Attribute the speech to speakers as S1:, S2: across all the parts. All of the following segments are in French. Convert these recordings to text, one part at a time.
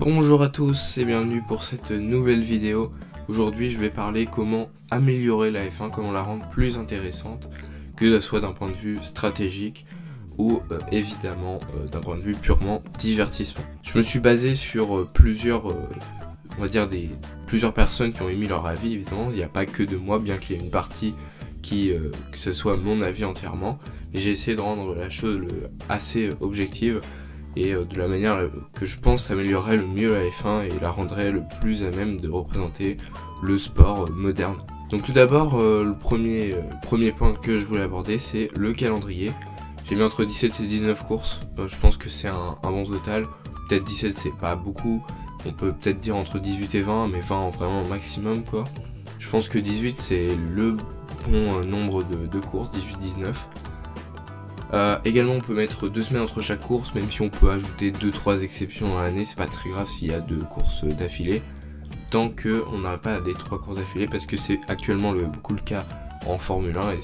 S1: Bonjour à tous et bienvenue pour cette nouvelle vidéo. Aujourd'hui je vais parler comment améliorer la F1, comment la rendre plus intéressante, que ce soit d'un point de vue stratégique ou euh, évidemment euh, d'un point de vue purement divertissement. Je me suis basé sur euh, plusieurs, on va dire des plusieurs personnes qui ont émis leur avis évidemment, il n'y a pas que de moi bien qu'il y ait une partie qui, que ce soit mon avis entièrement, j'ai essayé de rendre la chose assez objective et de la manière que je pense améliorerait le mieux la F1 et la rendrait le plus à même de représenter le sport moderne. Donc tout d'abord, le premier, premier point que je voulais aborder, c'est le calendrier. J'ai mis entre 17 et 19 courses. Euh, je pense que c'est un, bon total. Peut-être 17 c'est pas beaucoup. On peut peut-être dire entre 18 et 20, mais 20 vraiment maximum quoi. Je pense que 18 c'est le bon euh, nombre de, courses, 18-19. Euh, également on peut mettre deux semaines entre chaque course, même si on peut ajouter 2-3 exceptions dans l'année, c'est pas très grave s'il y a deux courses d'affilée. Tant qu'on n'a pas des trois courses d'affilée, parce que c'est actuellement le, beaucoup le cas en Formule 1 et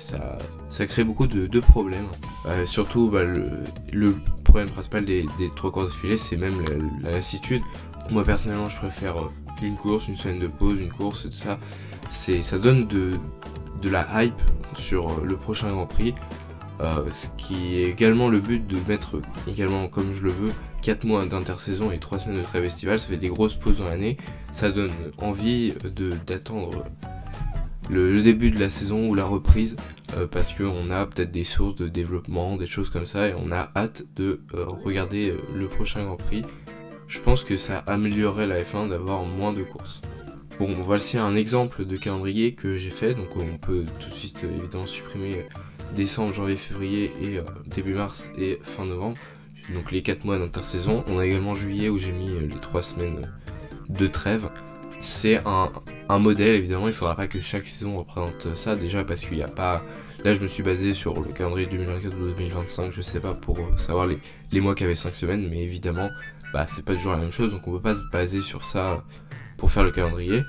S1: ça, crée beaucoup de, problèmes. Euh, surtout bah, le, problème principal des, trois courses d'affilée c'est même la, lassitude. Moi personnellement je préfère euh, une course, une semaine de pause, une course tout ça. Ça donne de, de la hype sur euh, le prochain Grand Prix. Ce qui est également le but de mettre également comme je le veux 4 mois d'intersaison et 3 semaines de trêve estivale, ça fait des grosses pauses dans l'année, ça donne envie d'attendre le, début de la saison ou la reprise euh, parce qu'on a peut-être des sources de développement, des choses comme ça et on a hâte de euh, regarder euh, le prochain Grand Prix. Je pense que ça améliorerait la F1 d'avoir moins de courses. Bon, voici un exemple de calendrier que j'ai fait, donc on peut tout de suite évidemment supprimer décembre, janvier, février et début mars et fin novembre, donc les 4 mois d'intersaison. On a également juillet où j'ai mis les 3 semaines de trêve c'est un, modèle évidemment, il faudra pas que chaque saison représente ça déjà parce qu'il n'y a pas. Là je me suis basé sur le calendrier 2024 ou 2025, je sais pas pour euh, savoir les, mois qui avaient 5 semaines, mais évidemment bah c'est pas toujours la même chose donc on peut pas se baser sur ça pour faire le calendrier.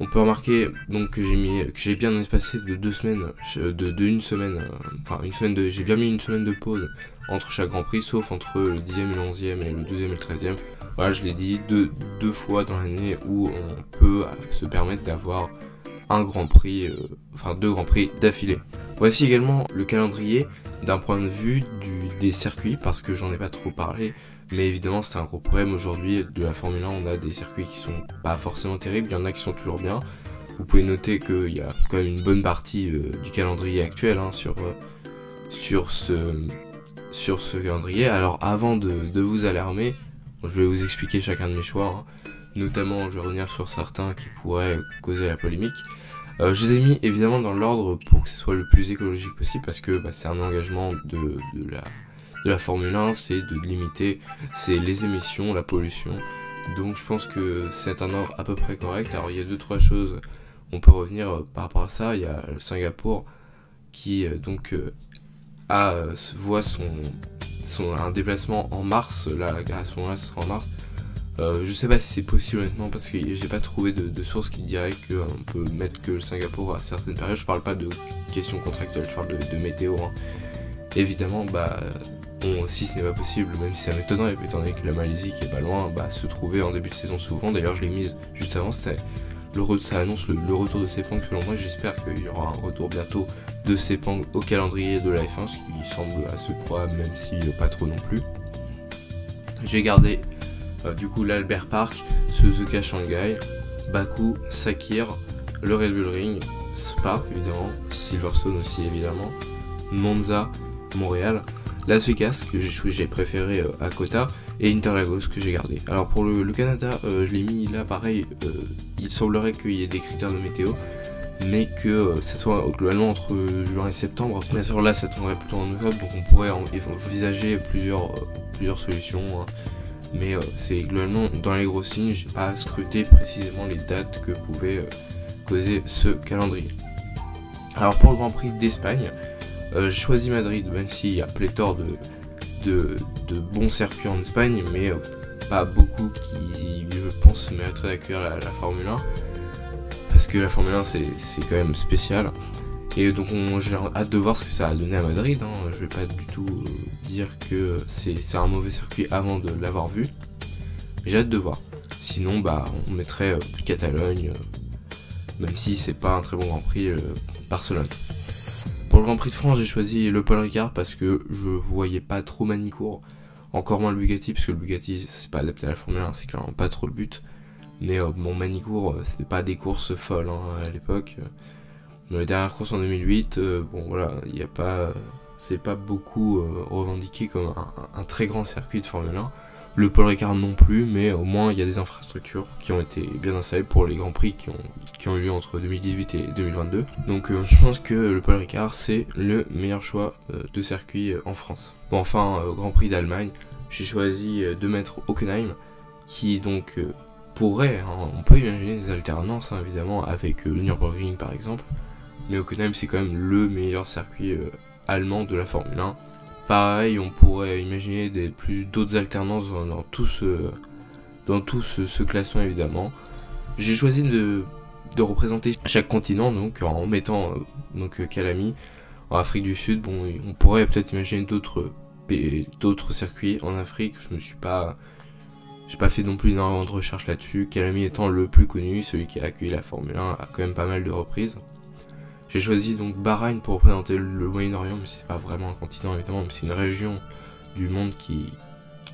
S1: On peut remarquer donc que j'ai mis bien espacé de deux semaines de, une semaine euh, enfin une semaine de j'ai bien mis une semaine de pause entre chaque Grand Prix sauf entre le 10e et le 11e et le 12e et le 13e voilà, je l'ai dit, deux, deux fois dans l'année où on peut se permettre d'avoir un Grand Prix, euh, enfin deux Grands Prix d'affilée. Voici également le calendrier d'un point de vue des circuits, parce que j'en ai pas trop parlé, mais évidemment c'est un gros problème aujourd'hui de la Formule 1, on a des circuits qui sont pas forcément terribles, il y en a qui sont toujours bien. Vous pouvez noter qu'il y a quand même une bonne partie euh, du calendrier actuel hein, sur, euh, sur, ce, sur ce calendrier. Alors avant de, de vous alarmer, je vais vous expliquer chacun de mes choix. Hein. Notamment, je vais revenir sur certains qui pourraient causer la polémique. Euh, je les ai mis évidemment dans l'ordre pour que ce soit le plus écologique possible parce que bah, c'est un engagement de, la, Formule 1, c'est de limiter c'est les émissions, la pollution. Donc je pense que c'est un ordre à peu près correct. Alors il y a deux trois choses, on peut revenir euh, par rapport à ça. Il y a le Singapour qui euh, donc a, voit son, un déplacement en mars, là à ce moment-là ce sera en mars. Euh, je sais pas si c'est possible honnêtement parce que j'ai pas trouvé de, source qui dirait qu'on peut mettre que le Singapour à certaines périodes. Je parle pas de questions contractuelles, je parle de, météo. Hein. Évidemment, bah si ce n'est pas possible, même si ça m'étonnerait, étant donné que la Malaisie qui est pas loin, bah, se trouvait en début de saison souvent. D'ailleurs, je l'ai mise juste avant, c'était le, ça annonce le, retour de Sepang selon moi. J'espère qu'il y aura un retour bientôt de Sepang au calendrier de la F1, ce qui semble assez probable, même si pas trop non plus. J'ai gardé euh, du coup l'Albert Park, Suzuka Shanghai, Baku, Sakir, le Red Bull Ring, Spa évidemment, Silverstone aussi évidemment, Monza, Montréal, Las Vegas que j'ai préféré euh, à Kota et Interlagos que j'ai gardé. Alors pour le, Canada, euh, je l'ai mis là pareil, euh, il semblerait qu'il y ait des critères de météo, mais que ce soit globalement entre juin et septembre. Bien sûr là ça tournerait plutôt en octobre, donc on pourrait envisager plusieurs, plusieurs solutions. Hein. Mais c'est globalement dans les gros signes, j'ai pas scruté précisément les dates que pouvait causer ce calendrier. Alors pour le Grand Prix d'Espagne, j'ai choisi Madrid, même s'il y a pléthore de, de, bons circuits en Espagne, mais euh, pas beaucoup qui, je pense, mériteraient d'accueillir la, Formule 1. Parce que la Formule 1, c'est quand même spécial. Et donc j'ai hâte de voir ce que ça a donné à Madrid. Hein. Je vais pas du tout euh, dire que c'est un mauvais circuit avant de l'avoir vu. Mais j'ai hâte de voir. Sinon, bah, on mettrait Catalogne, même si c'est pas un très bon Grand Prix, Barcelone. Pour le Grand Prix de France, j'ai choisi le Paul Ricard parce que je voyais pas trop Manicourt. Encore moins le Bugatti, parce que le Bugatti c'est pas adapté à la Formule 1, c'est clairement pas trop le but. Mais euh, mon Manicourt, euh, c'était pas des courses folles hein, à l'époque. Dans les dernières courses en 2008, euh, bon voilà, il n'y a pas. c'est pas beaucoup revendiqué comme un, très grand circuit de Formule 1 le Paul Ricard non plus, mais au moins il y a des infrastructures qui ont été bien installées pour les grands prix qui ont, qui ont eu lieu entre 2018 et 2022. Donc euh, je pense que le Paul Ricard c'est le meilleur choix euh, de circuit euh, en France. Bon enfin, Grand Prix d'Allemagne, j'ai choisi de mettre Hockenheim, qui donc pourrait, hein, on peut imaginer des alternances hein, évidemment avec le Nürburgring par exemple, mais Hockenheim c'est quand même le meilleur circuit allemand de la Formule 1 Pareil, on pourrait imaginer des plus d'autres alternances dans, tout ce dans tout ce, classement évidemment. J'ai choisi de, représenter chaque continent donc en mettant euh, donc euh, Calami en Afrique du Sud. Bon, on pourrait peut-être imaginer d'autres d'autres circuits en Afrique. Je me suis pas j'ai pas fait non plus énormément de recherches là-dessus. Calami étant le plus connu, celui qui a accueilli la Formule 1 a quand même pas mal de reprises. J'ai choisi donc Bahreïn pour représenter le Moyen-Orient, mais c'est pas vraiment un continent évidemment, mais c'est une région du monde qui,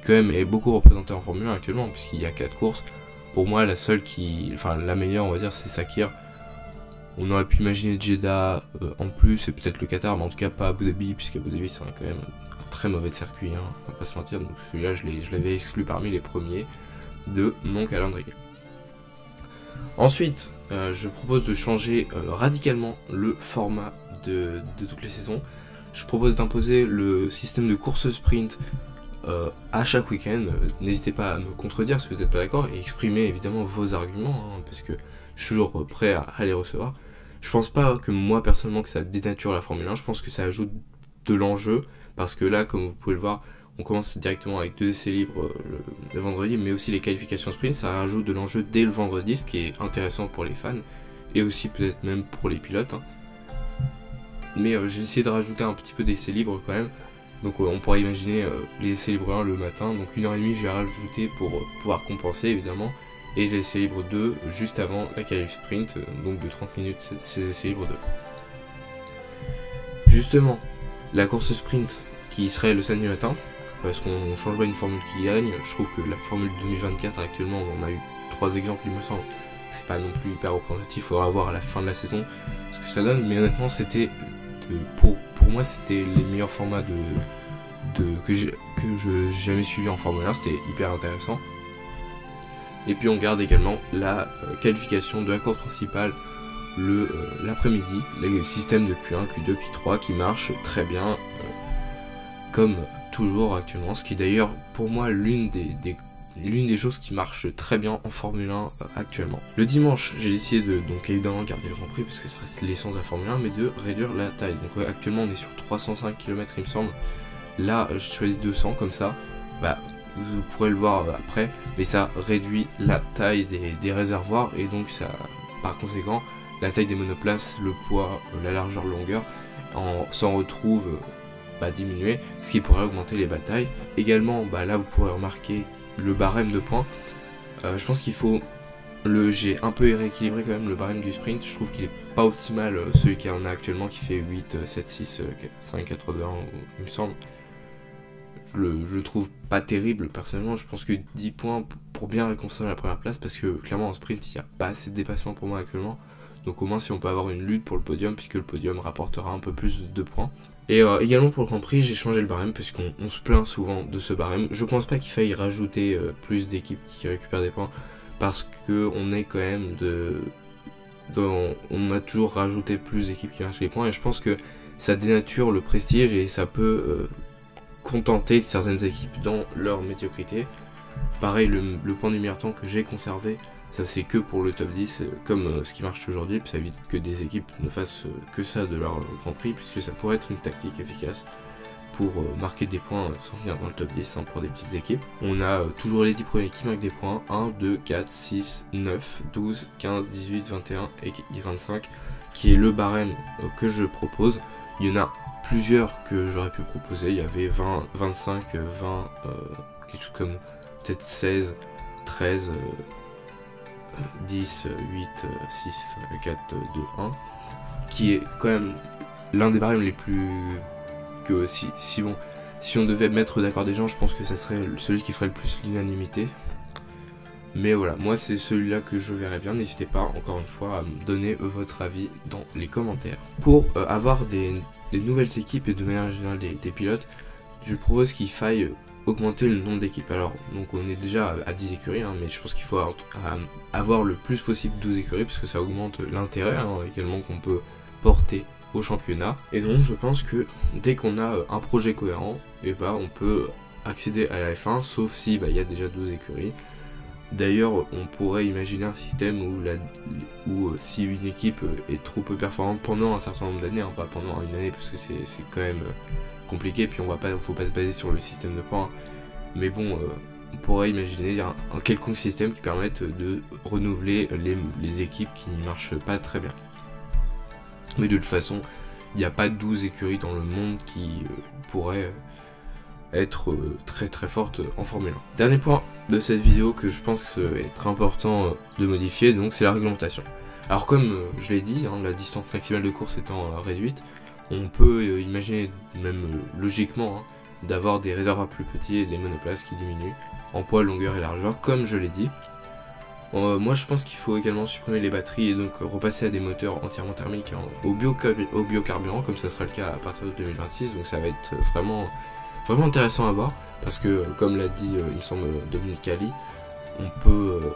S1: quand même est beaucoup représentée en Formule 1 actuellement, puisqu'il y a 4 courses. Pour moi, la seule qui. Enfin, la meilleure, on va dire, c'est Sakir. On aurait pu imaginer Jeddah euh, en plus, et peut-être le Qatar, mais en tout cas pas Abu Dhabi, puisqu'Abu Dhabi c'est quand même un très mauvais circuit, hein, on va pas se mentir. Donc celui-là, je l'avais exclu parmi les premiers de mon calendrier. Ensuite, euh, je propose de changer euh, radicalement le format de, toutes les saisons. Je propose d'imposer le système de course sprint euh, à chaque week-end. N'hésitez pas à me contredire si vous n'êtes pas d'accord et exprimer évidemment vos arguments, hein, parce que je suis toujours prêt à, à, les recevoir. Je pense pas que moi personnellement que ça dénature la Formule 1, je pense que ça ajoute de l'enjeu, parce que là, comme vous pouvez le voir, on commence directement avec deux essais libres euh, le, vendredi, mais aussi les qualifications sprint, ça rajoute de l'enjeu dès le vendredi, ce qui est intéressant pour les fans, et aussi peut-être même pour les pilotes. Hein. Mais euh, j'ai essayé de rajouter un petit peu d'essais libres quand même, donc euh, on pourrait imaginer les essais libres 1 le matin, donc une heure et demie j'ai rajouté pour pouvoir compenser évidemment, et les essais libres 2 juste avant la qualif sprint, donc de 30 minutes ces essais libres 2. Justement, la course sprint qui serait le samedi matin, parce qu'on change pas une formule qui gagne. Je trouve que la formule 2024 actuellement, on a eu trois exemples, il me semble. C'est pas non plus hyper représentatif, il faudra voir à la fin de la saison ce que ça donne. Mais honnêtement, c'était pour, pour moi, c'était les meilleurs formats de, de que j'ai jamais suivi en Formule 1. C'était hyper intéressant. Et puis on garde également la euh, qualification de la course principale le euh, l'après-midi, le système de Q1, Q2, Q3 qui marche très bien euh, comme toujours actuellement, ce qui est d'ailleurs pour moi l'une des, l'une des choses qui marche très bien en Formule 1 euh, actuellement. Le dimanche, j'ai décidé de donc évidemment garder le Grand Prix parce que ça reste l'essence de la Formule 1, mais de réduire la taille. Donc actuellement on est sur 305 km il me semble. Là je allé 200 comme ça. Bah vous pourrez le voir euh, après, mais ça réduit la taille des, réservoirs et donc ça, par conséquent, la taille des monoplaces, le poids, euh, la largeur, la longueur, s'en retrouve diminuer, ce qui pourrait augmenter les batailles. Également, bah, là vous pourrez remarquer le barème de points. Euh, je pense qu'il faut le j'ai un peu rééquilibré quand même le barème du sprint. Je trouve qu'il est pas optimal euh, celui qui en a actuellement qui fait 8, 7, 6, 5, 4, 2, 1, il me semble. Je le, trouve pas terrible personnellement. Je pense que 10 points pour bien réconcilier la première place parce que clairement en sprint il n'y a pas assez de dépassement pour moi actuellement. Donc au moins si on peut avoir une lutte pour le podium puisque le podium rapportera un peu plus de points. Et euh, également pour le Grand Prix, j'ai changé le barème parce qu'on se plaint souvent de ce barème. Je pense pas qu'il faille rajouter euh, plus d'équipes qui récupèrent des points parce que on est quand même de, on a toujours rajouté plus d'équipes qui marquent les points et je pense que ça dénature le prestige et ça peut euh, contenter certaines équipes dans leur médiocrité. Pareil, le, le point du meilleur temps que j'ai conservé, ça c'est que pour le top 10, euh, comme euh, ce qui marche aujourd'hui, puis ça évite que des équipes ne fassent euh, que ça de leur Grand Prix, puisque ça pourrait être une tactique efficace pour marquer des points sans finir dans le top 10 hein, pour des petites équipes. On a toujours les 10 premières équipes avec des points 1, 2, 4, 6, 9, 12, 15, 18, 21 et 25, qui est le barème que je propose. Il y en a plusieurs que j'aurais pu proposer, il y avait 20, 25, 20, quelque chose comme peut-être 16, 13, 10, 8, 6, 4, 2, 1, qui est quand même l'un des barèmes les plus que si, si bon si on devait mettre d'accord des gens, je pense que ça serait celui qui ferait le plus l'unanimité. Mais voilà, moi c'est celui-là que je verrais bien. N'hésitez pas encore une fois à me donner votre avis dans les commentaires. Pour euh, avoir des, nouvelles équipes et de manière générale des, pilotes, je propose qu'il faille augmenter le nombre d'équipes. Alors, donc on est déjà à 10 écuries, hein, mais je pense qu'il faut avoir le plus possible 12 écuries, parce que ça augmente l'intérêt hein, également qu'on peut porter au championnat. Et donc je pense que dès qu'on a euh, un projet cohérent, et eh bah ben, on peut accéder à la F1, sauf si bah, il y a déjà 12 écuries. D'ailleurs, on pourrait imaginer un système où, la, où euh, si une équipe euh, est trop peu performante pendant un certain nombre d'années, hein, pas pendant une année parce que c'est quand même compliqué, puis on va pas, faut pas se baser sur le système de points. Mais bon, on pourrait imaginer un, quelconque système qui permette de renouveler les, les équipes qui ne marchent pas très bien. Mais de toute façon, il n'y a pas 12 écuries dans le monde qui euh, pourraient euh, être euh, très très fortes en Formule 1. Dernier point de cette vidéo que je pense être important de modifier, donc c'est la réglementation. Alors comme je l'ai dit, hein, la distance maximale de course étant réduite, on peut imaginer même logiquement hein, d'avoir des réservoirs plus petits et des monoplaces qui diminuent en poids, longueur et largeur, comme je l'ai dit. Euh, moi je pense qu'il faut également supprimer les batteries et donc repasser à des moteurs entièrement thermiques au, biocarburant comme ça sera le cas à partir de 2026 donc ça va être vraiment, intéressant à voir parce que comme l'a dit euh, il me semble Dominique Cali on peut euh,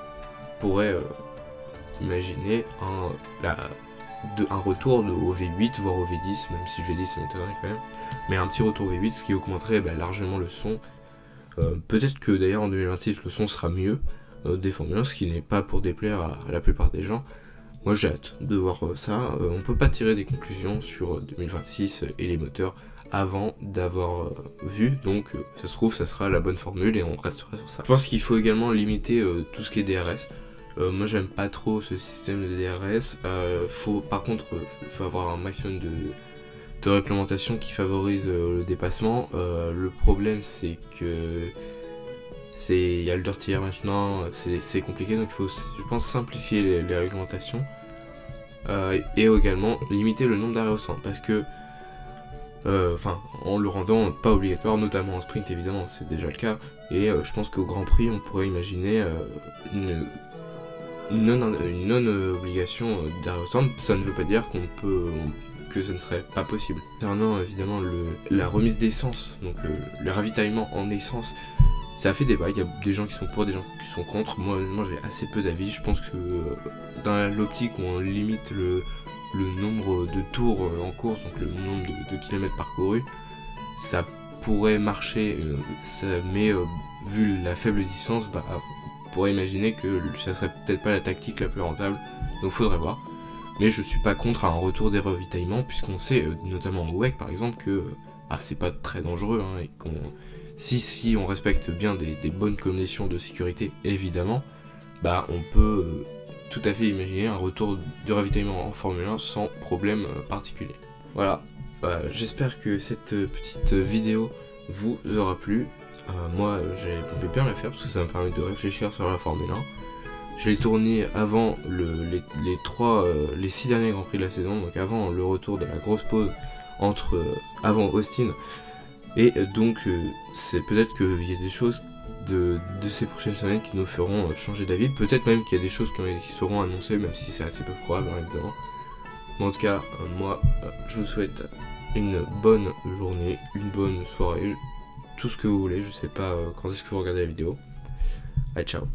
S1: pourrait imaginer un, un retour de, au V8 voire au V10 même si le V10 c'est m'étonnerait quand même mais un petit retour V8 ce qui augmenterait bah, largement le son peut-être que d'ailleurs en 2026 le son sera mieux euh, des Formule 1, ce qui n'est pas pour déplaire à, la plupart des gens. Moi j'ai hâte de voir euh, ça. Euh, on peut pas tirer des conclusions sur 2026 et les moteurs avant d'avoir vu, donc ça se trouve ça sera la bonne formule et on restera sur ça. Je pense qu'il faut également limiter tout ce qui est DRS. Moi j'aime pas trop ce système de DRS. faut, par contre, il faut avoir un maximum de, de réglementation qui favorise le dépassement. le problème c'est que c'est il y a le dirty air maintenant, c'est compliqué donc il faut je pense simplifier les, réglementations euh, et également limiter le nombre d'arrêts parce que euh, enfin en le rendant pas obligatoire notamment en sprint évidemment c'est déjà le cas et euh, je pense qu'au Grand Prix on pourrait imaginer une, non, obligation d'arrêt au centre ça ne veut pas dire qu'on peut que ça ne serait pas possible. Concernant évidemment le, la remise d'essence, donc le ravitaillement en essence, ça fait débat, il y a des gens qui sont pour, des gens qui sont contre. Moi, moi j'ai assez peu d'avis. Je pense que euh, dans l'optique où on limite le, nombre de tours euh, en course, donc le nombre de, kilomètres parcourus, ça pourrait marcher, euh, mais vu la faible distance, bah, pourrait imaginer que ça serait peut-être pas la tactique la plus rentable. Donc faudrait voir. Mais je suis pas contre un retour des ravitaillements, puisqu'on sait, notamment au WEC par exemple, que ah, c'est pas très dangereux hein, et qu'on si, si on respecte bien des, bonnes conditions de sécurité, évidemment, bah on peut euh, tout à fait imaginer un retour de ravitaillement en Formule 1 sans problème euh, particulier. Voilà, bah, j'espère que cette euh, petite vidéo vous aura plu. Moi, j'ai bien la faire parce que ça me permet de réfléchir sur la Formule 1. Je l'ai tourné avant les, les, trois, les six derniers Grands Prix de la saison, donc avant le retour de la grosse pause entre avant Austin et donc, euh, c'est peut-être qu'il y a des choses de, ces prochaines semaines qui nous feront euh, changer d'avis. Peut-être même qu'il y a des choses qui, seront annoncées, même si c'est assez peu probable, hein, évidemment. Mais en tout cas, euh, moi, je vous souhaite une bonne journée, une bonne soirée, tout ce que vous voulez. Je sais pas quand est-ce que vous regardez la vidéo. Allez, ciao